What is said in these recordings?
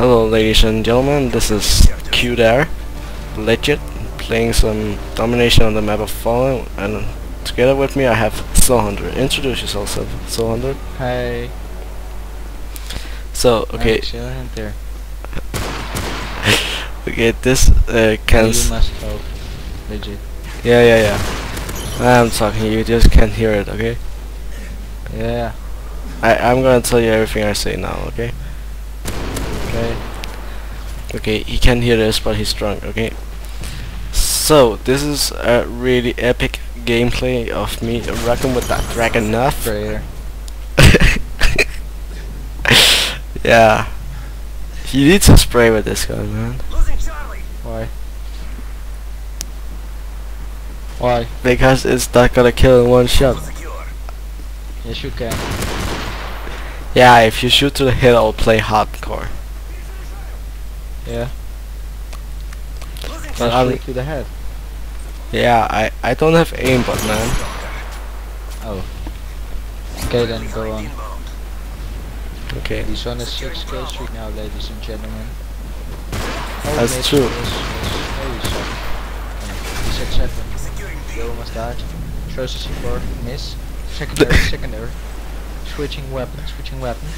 Hello ladies and gentlemen, this is Quda, legit, playing some domination on the map of Fallen, and together with me I have Xillhunter. Introduce yourself, Xillhunter. Hi. So, okay, okay, this uh, can... You must help. Legit. Yeah, yeah, yeah. I'm talking, you just can't hear it, okay? Yeah. I, I'm gonna tell you everything I say now, okay? Okay. Okay, he can hear this, but he's drunk, okay? So, this is a really epic gameplay of me rocking with that Dragunov. Prayer. yeah. You need to spray with this guy, man. Why? Why? Because it's not gonna kill in one shot. Yes, you can. Yeah, if you shoot to the head, I'll play hardcore. Yeah. But I'm, to the head. yeah, I I don't have aimbot, man. Oh. Okay, then go on. Okay. He's on a 6 kill streak now, ladies and gentlemen. Oh, That's missed, true. missed, missed. Oh, he's seven. Yeah, he's at 7. He almost died. Throws a C4. Miss. Secondary, secondary. Switching weapon, switching weapon.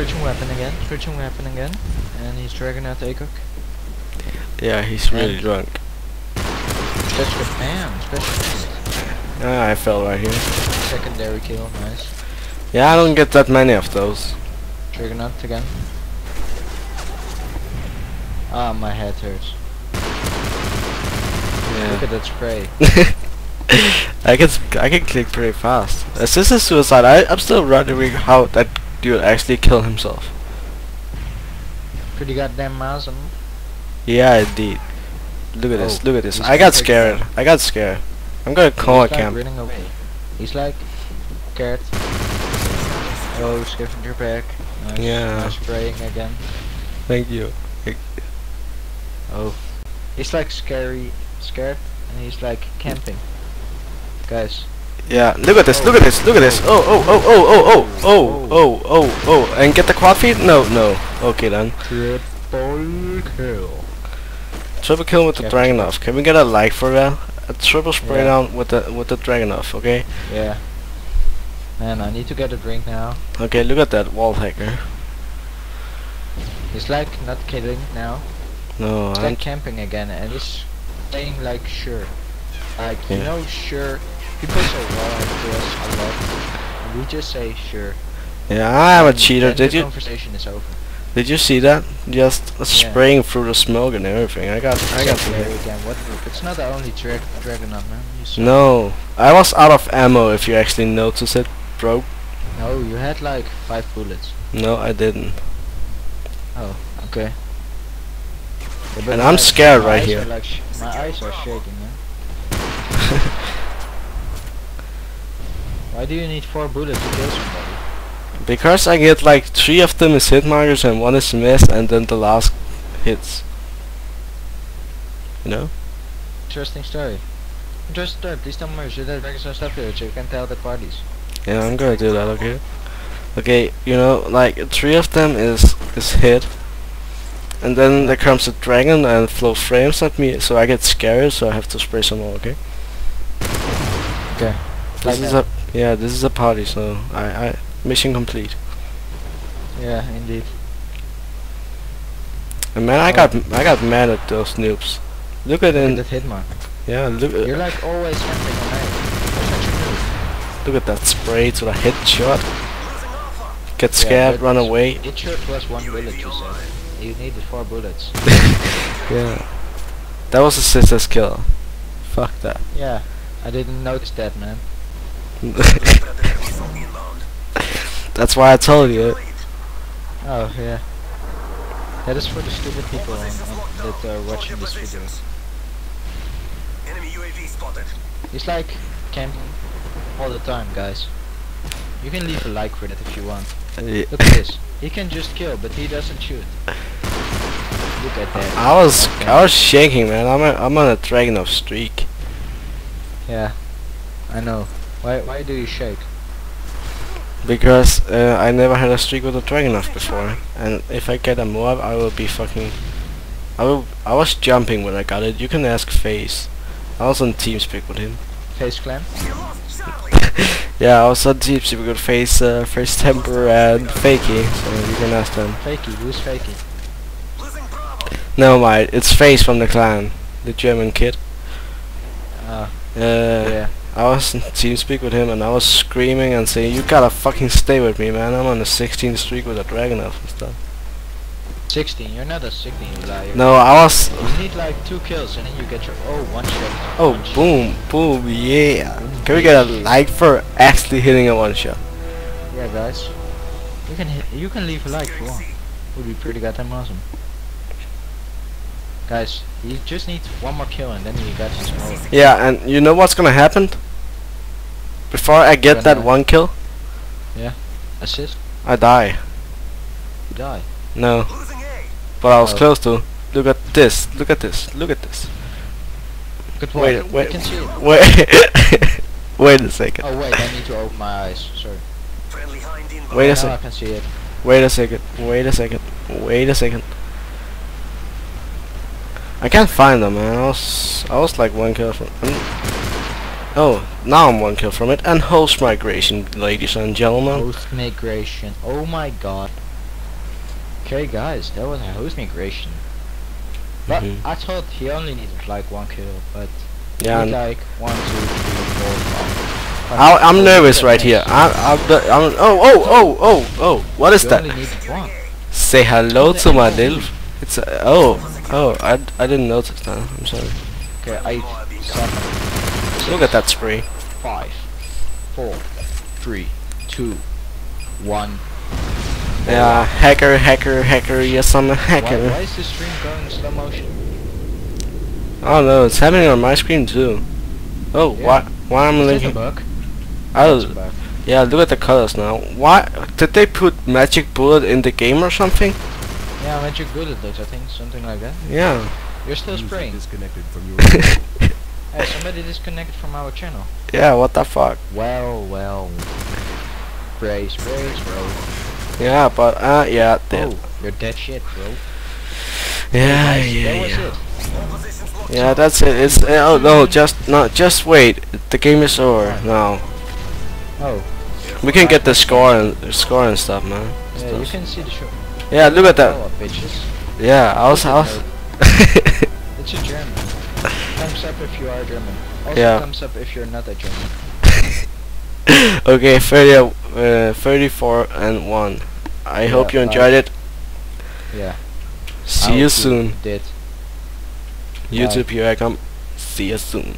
Switching weapon again, switching weapon again. And he's dragging out the ACOG. Yeah, he's really And- drunk. Special man, special man. Ah, I fell right here. Secondary kill, nice. Yeah, I don't get that many of those. Trigger nut again. Ah, my head hurts. Yeah. Look at that spray. I can s- I can click pretty fast. Is this a suicide? I I'm still wondering how that dude actually killed himself. Pretty goddamn awesome. Yeah, indeed. Look at this. Oh, Look at this. I got scared. I got scared. I'm gonna call a He's like camp. running away. He's like scared. Oh, scavenger back. Nice. Yeah. Nice spraying again. Thank you. Oh. He's like scary, scared, and he's like camping. Guys. Yeah. Look at this. Look at this. Look at this. Oh oh oh oh oh oh oh oh oh oh. And get the quad feed? No no. Okay then. Triple kill. Triple kill with the Yeah. Dragunov. Can we get a like for that? A triple spray Yeah. down with the with the Dragunov. Okay. Yeah. Man, I need to get a drink now. Okay. Look at that wall hacker. He's like not killing now. No. He's I'm like camping again, and he's playing like sure. Like you know, sure. People say well to us a lot. And we just say sure. yeah. I'm a cheater. Did you Conversation is over. did you see that? Just spraying through the smoke and everything. I got I got some. again. What? It's not the only drag Dragunov, man. No. I was out of ammo. If you actually notice it, bro. No, you had like five bullets. No, I didn't. Oh, okay. Yeah, And I'm scared right here. like my eyes are shaking, man. Why do you need four bullets to kill somebody? Because I get like three of them is hit markers and one is miss and then the last hits. You know? Interesting story. Interesting story. Please tell me should have some stuff here so you can tell the parties. Yeah, I'm gonna do that, okay? Okay, you know, like three of them is is hit. And then there comes a dragon and flows frames at me, so I get scared, so I have to spray some more, okay? Okay. This is a yeah, this is a party, so I I mission complete. Yeah, indeed. And man, I Oh. got I got mad at those noobs. Look at Look at it. that hit mark. Yeah, look uh, You're at like always camping on A. You're such a noob. look at that spray to the headshot. Get scared, but run away. It sure was one bullet you said. You needed four bullets. Yeah. That was a sister's kill. Fuck that. yeah. I didn't notice that man. That's why I told you. Oh yeah. That is for the stupid people on, on, that are watching this video. Enemy UAV spotted. It's like camping all the time, guys. You can leave a like for that if you want. Yeah. Look at this. He can just kill, but he doesn't shoot. Look at that. I was I was shaking, man. I'm a, I'm on a Dragunov streak. Yeah. I know. Why why do you shake? because uh, I never had a streak with a Dragunov before, and if I get a Moab, I will be fucking. I will. I was jumping when I got it. You can ask Face. I was on TeamSpeak with him. Face clan. You lost Charlie. Yeah, I was on TeamSpeak with Face, uh, Face Temper, and Fakey. So you can ask them. Fakey, who's Fakey? No, mind. It's Face from the clan, the German kid. Uh, Uh, yeah. I was in TeamSpeak with him, and I was screaming and saying, "You gotta fucking stay with me, man! I'm on the 16th streak with a Dragunov and stuff." 16, you're not a 16, you liar. No, I was. You need like two kills and then you get your. Oh, one shot. Oh, One shot. boom, boom, yeah. Can we get a like for actually hitting a one shot? Yeah, guys. You can hit, you can leave a like for one. Would be pretty goddamn awesome. Guys, you just need one more kill and then you got this smoke. Yeah, and you know what's gonna happen? Before I get that Gonna- one kill, Yeah. Assist, I die. you die. No, Losing A. but I was Oh. close to. Look at this. Look at this. Look at this. Good point. Wait, wait. Can see it. Wait. Wait a second. Oh wait, I need to open my eyes. Sorry. Friendly hind. Wait a now sec. I can see it. Wait a second. Wait a second. Wait a second. I can't find them, man. I was I was like one kill from. oh, now I'm one kill from it. And host migration, ladies and gentlemen. Host migration. Oh my god. Okay, guys, that was a host migration. But Mhm. I thought he only needed like one kill, but Yeah, like one, two, three, four, five. I, I'm nervous right here. I, I'm, the- I'm. Oh, oh, oh, oh, oh. What is You that? only needed one. Say hello to my little. It's a, oh, oh. I, I didn't notice that. I'm sorry. Okay, eight, seven, Look at that spray. five, four, three, two, one. Yeah, hacker, hacker, hacker. Yes, I'm a hacker. why is the stream going in slow motion? Oh no, it's happening on my screen too. Oh, Yeah. why? Why I'm Is that a linking? bug? A Oh, yeah. Look at the colors now. Why did they put magic bullet in the game or something? Yeah, I'm actually good at looks, I think, something like that. Yeah. You're still spraying. disconnected from your Hey, somebody disconnected from our channel. yeah. What the fuck? Well, well. Brace, brace, bro. Yeah, but uh, yeah, dead. Oh, you're dead shit, bro. Yeah, Guys, yeah, that yeah. it. All positions locked Yeah, that's it. It's uh, oh no, just no, just wait. The game is over now. Oh, We can get the score and score and stuff, man. yeah, you can see the show. Yeah, look at Oh, that. bitches. Yeah, I was, I was. It's a German. Thumbs up if you are German. Also Yeah. thumbs up if you're not a German. okay, 30, uh, 34 and 1. I hope you Yeah, enjoyed it. Yeah. See you soon. Did. YouTube, here I come. See you soon.